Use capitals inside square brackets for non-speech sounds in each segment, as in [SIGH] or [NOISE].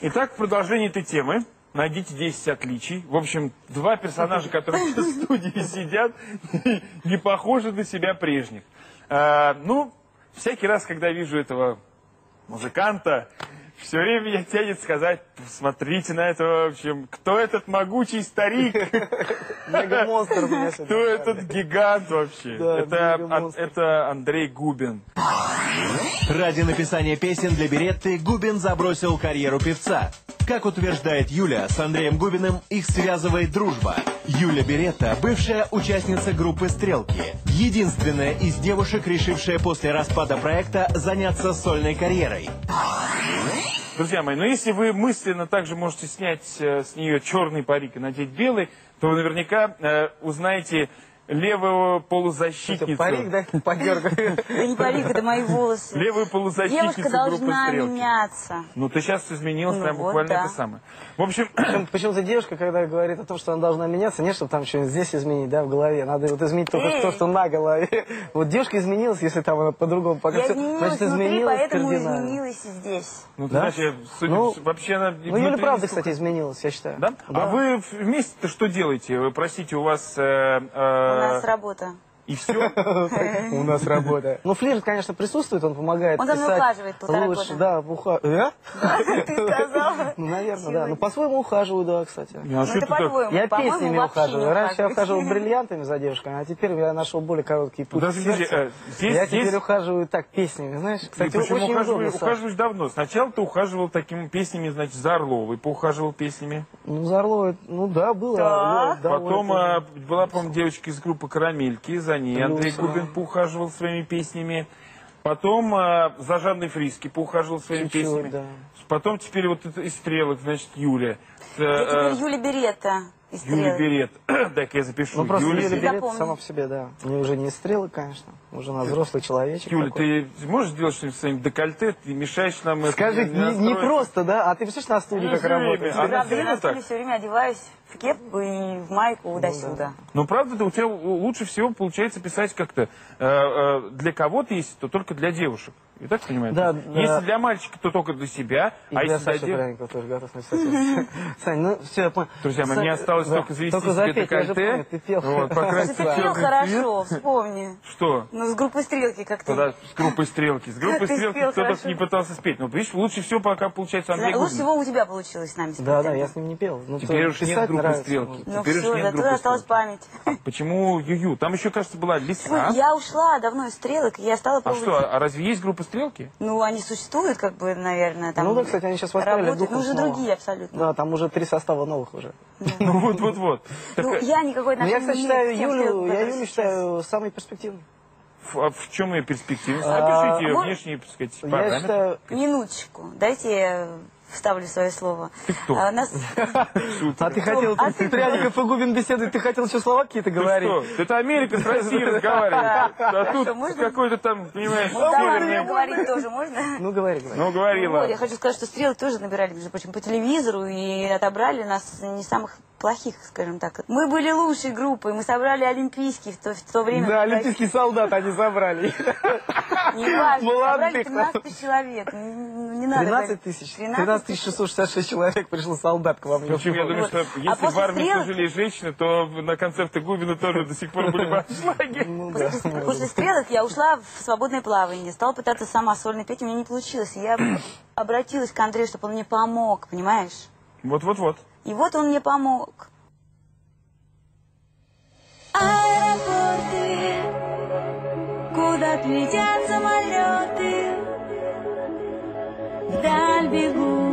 Итак, в продолжении этой темы найдите 10 отличий. В общем, два персонажа, которые в студии сидят, не похожи на себя прежних. А, ну, всякий раз, когда вижу этого музыканта, все время меня тянет сказать, смотрите на этого, в общем, кто этот могучий старик? Мега-монстр Кто этот гигант вообще? Это Андрей Губин. Ради написания песен для Беретты Губин забросил карьеру певца. Как утверждает Юля, с Андреем Губиным их связывает дружба. Юля Беретта – бывшая участница группы «Стрелки». Единственная из девушек, решившая после распада проекта заняться сольной карьерой. Друзья мои, но если вы мысленно также можете снять э, с нее черный парик и надеть белый, то вы наверняка э, узнаете левого полузащитницу. Парик, да, [LAUGHS] подергай. Это не парик, это мои волосы. Левую полузащитницу Девушка должна меняться. Ну, ты сейчас изменилась, Ну прям буквально да. это самое. В общем, Почему-то девушка, когда говорит о том, что она должна меняться, не чтобы там что-нибудь здесь изменить, да, в голове. Надо вот изменить только то, что на голове. Вот девушка изменилась, если там она по-другому Я покажется. изменилась Значит, внутри, изменилась поэтому изменилась и здесь. ну, Да? судя Ну, вообще она... Ну, Юля, внутри правда, кстати, изменилась, я считаю. Да? А вы вместе-то что делаете? Вы, простите, у вас... У нас работа. И все? [LAUGHS] У нас работа. Ну, флирт, конечно, присутствует, он помогает Он за мной ухаживает полтора лучше. Да, уха... Э? Ты сказал. [LAUGHS] Ну, наверное, да. Ну, по-своему ухаживаю, да, кстати. А Ну. Я песнями ухаживаю. Раньше я ухаживал [LAUGHS] бриллиантами за девушками, а теперь я нашел более короткий путь. Сердцу. э, я теперь ухаживаю так, песнями, знаешь. Кстати, Ты почему очень ухаживаешь, удобно, Саш. ухаживаешь давно? Сначала ты ухаживал такими песнями, значит, за Орловой, поухаживал песнями. Ну, за Орловой, ну да, было. Потом а, была, по-моему, девочка из группы «Карамельки», за Плюс, Андрей. Губин поухаживал своими песнями. Потом а, за Жанной Фриски поухаживал своими Чуть-чуть, песнями. да. Потом теперь вот это из «Стрелок», значит, Юля. С, э, Юля Беретта из Юля «Стрелок». Берет. [CLEARS THROAT] Дай-ка я запишу. Ну, просто Юля Берет. Запомни. сама по себе, да. Мне уже не стрелы, конечно. Уже на взрослый человечек. Юля, такой. ты можешь сделать что-нибудь с своим декольте? Ты мешаешь нам это Скажи, не, не настроить. просто, да? А ты представляешь, на студии Ну, как работает? А Правда, я на так? все время одеваюсь в кепку и в майку. Ну, правда, да, у тебя лучше всего получается писать как-то э, э, для кого-то, если то только для девушек. И так понимаете? Да, да. Если для мальчика, то только для себя, И а для если для Саши Пряникова тоже готов написать. [LAUGHS] Сань, ну все, я понял. Друзья мои, мне осталось да, только завести себе декольте. ты пел. Вот, покрасить Ты пел хорошо, вспомни. Что? Ну, с группы «Стрелки» как ты. Тогда с группой стрелки. С группой стрелки кто-то не пытался спеть. Но видишь, лучше всего пока получается Андрей Лучше всего у тебя получилось с нами спеть. Да, да, я с ним не пел. Ну, Теперь уж нет группы стрелки. Ну все, группы осталась память. Почему Ю-Ю? Там еще, кажется, была Лиса. Я ушла давно из «Стрелок», и я стала А что, а разве есть группа стрелки? Ну, они существуют, как бы, наверное, там. Ну да, кстати, они сейчас духом Ну, уже снова. другие абсолютно. Да, там уже три состава новых уже. [LAUGHS] Ну вот, вот, вот. Так, Ну, э, я никакой Ну, я, отношения кстати, считаю Юлю, я Юлю считаю самой перспективной. в- а в чем ее перспектива? А, Опишите ее внешние, так сказать, параметры. считаю... Минуточку, дайте вставлю свое слово. Ты кто? А, нас... А ты хотел, А ты, Пряников и Губин беседуют, ты хотел еще слова какие-то говорить? что? Это Америка с Россией разговаривает. А тут какой-то там, понимаешь, Ну, давай, северный- говорить тоже можно? Ну, говори, говори. Ну, говорила. я хочу сказать, что стрелы тоже набирали, между прочим, по телевизору и отобрали нас не самых плохих, скажем так. Мы были лучшей группой, мы собрали олимпийские в то, в то время. Да, олимпийский солдат они забрали. Не важно, собрали 13 тысяч человек. Не, надо 13 говорить. тысяч. 13 13 тысяч 666 человек пришло солдат к вам. Я думаю, что А если в армии служили женщины, то на концерты Губина тоже до сих пор были бы [LAUGHS] аншлаги. Ну. После, стрелок я ушла в свободное плавание, стала пытаться сама сольно петь, у меня не получилось. Я обратилась к Андрею, чтобы он мне помог, понимаешь? Вот-вот-вот. И вот он мне помог. Аэропорты, куда летят самолеты, вдаль бегут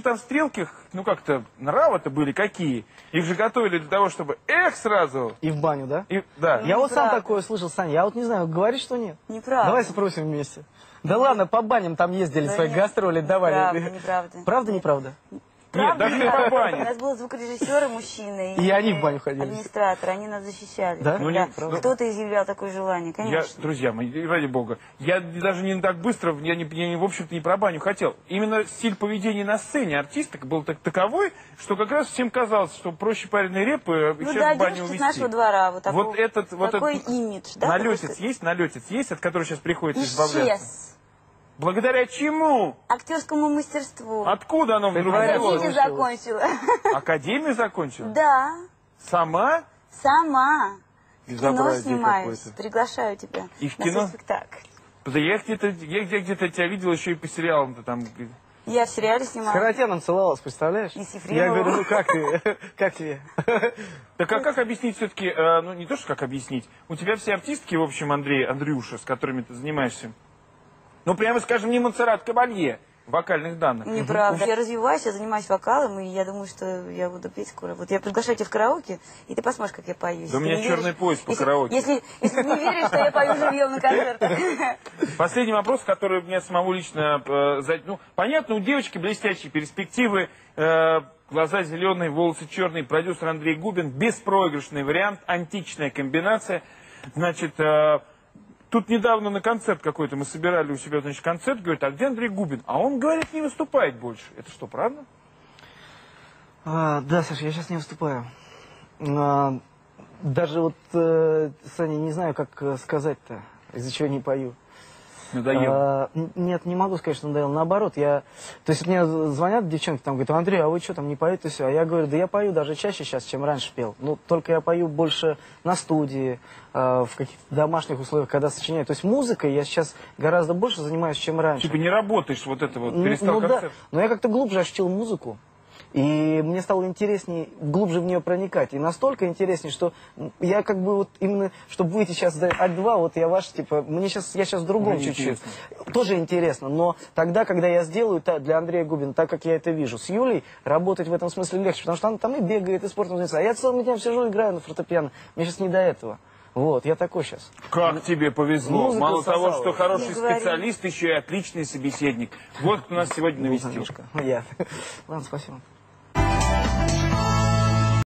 же там в стрелках, ну как-то нравы-то были какие. Их же готовили для того, чтобы эх сразу. И в баню, да? И, да. Я вот сам Неправда. такое слышал, Саня. Я вот не знаю, говоришь, что нет? Неправда. Давай спросим вместе. Да ладно, по баням там ездили, Да свои нет, гастроли давали. неправда, неправда. Правда, неправда? Нет, даже не по У бане. нас был звукорежиссер и мужчина. И они в баню ходили? Администратор, они нас защищали. Да? Ну, не- правда. Кто-то изъявлял такое желание, Я, конечно. друзья мои, ради бога, я даже не так быстро, я, не, я не, в общем-то, не про баню хотел. Именно стиль поведения на сцене артиста был так, таковой, что как раз всем казалось, что проще пареной репы Ну всех да, в баню девушки с увезти. нашего двора. Вот, такого- Вот этот, вот такой этот имидж, да? налетец такой есть, налетец есть, от которого сейчас приходится избавляться? Исчез. Благодаря чему? Актерскому мастерству. Откуда оно вдруг? Академию закончила. [LAUGHS] Академию закончила? Да, Сама? сама. Кино Безобразие снимаюсь. Приглашаю тебя И в кино? спектакль. Да я где-то, я где- где-то тебя видел еще и по сериалам-то там. Я в сериале С снималась. Харатьяном целовалась, представляешь? И с Я говорю, ну как ты? [LAUGHS] Как тебе? [LAUGHS] Так а как объяснить все-таки, ну не то, что как объяснить, у тебя все артистки, в общем, Андрей, Андрюша, с которыми ты занимаешься, ну прямо скажем, не Монсеррат Кабалье в вокальных данных. Неправда. Я развиваюсь, я занимаюсь вокалом, и я думаю, что я буду петь скоро. Вот я приглашаю тебя в караоке, и ты посмотришь, как я пою. Да у меня черный веришь- пояс по если- караоке. Если, если не веришь, что я пою живьем на концертах. Последний вопрос, который меня самого лично... э, Ну, понятно, у девочки блестящие перспективы, э, глаза зеленые, волосы черные, продюсер Андрей Губин, беспроигрышный вариант, античная комбинация. Значит, э, тут недавно на концерт какой-то мы собирали у себя, значит, концерт, говорит, а где Андрей Губин? А он, говорит, не выступает больше. Это что, правда? А, да, Саша, я сейчас не выступаю. А, даже вот, э, Саня, не знаю, как э, сказать-то, из-за чего не пою. Надоело. А, нет, не могу сказать, что надоело. Наоборот, я... То есть мне звонят девчонки, там говорят, Андрей, а вы что там не поете? Все. А я говорю, да я пою даже чаще сейчас, чем раньше пел. Ну, только я пою больше на студии, а, в каких-то домашних условиях, когда сочиняю. То есть музыкой я сейчас гораздо больше занимаюсь, чем раньше. Типа не работаешь, вот это вот, перестал ну да, но я как-то глубже ощутил музыку. И мне стало интереснее, глубже в нее проникать. И настолько интереснее, что я как бы вот именно, чтобы выйти сейчас за А2, вот я ваш, типа, мне сейчас, я сейчас в другом чуть-чуть. Тоже интересно, но тогда, когда я сделаю та- для Андрея Губина, так как я это вижу, с Юлей работать в этом смысле легче, потому что она там и бегает, и спортом занимается. А я целыми днем сижу, играю на фортепиано. Мне сейчас не до этого. Вот, я такой сейчас. Как тебе повезло. Музыка Мало того, сосала. что хороший специалист, еще и отличный собеседник. Вот кто нас сегодня навестил. Я. [LAUGHS] Ладно, спасибо. Bye.